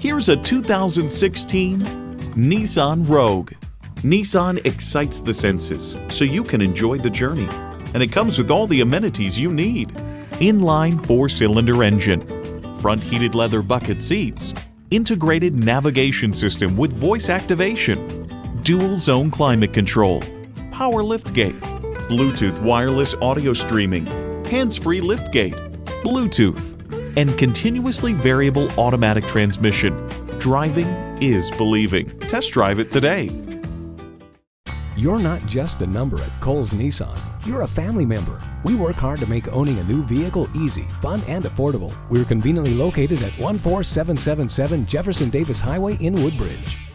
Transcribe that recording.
Here's a 2016 Nissan Rogue. Nissan excites the senses so you can enjoy the journey. And it comes with all the amenities you need. Inline four-cylinder engine, front heated leather bucket seats, integrated navigation system with voice activation, dual zone climate control, power liftgate, Bluetooth wireless audio streaming, hands-free liftgate, Bluetooth, and continuously variable automatic transmission. Driving is believing. Test drive it today. You're not just a number at Cowles Nissan. You're a family member. We work hard to make owning a new vehicle easy, fun, and affordable. We're conveniently located at 14777 Jefferson Davis Highway in Woodbridge.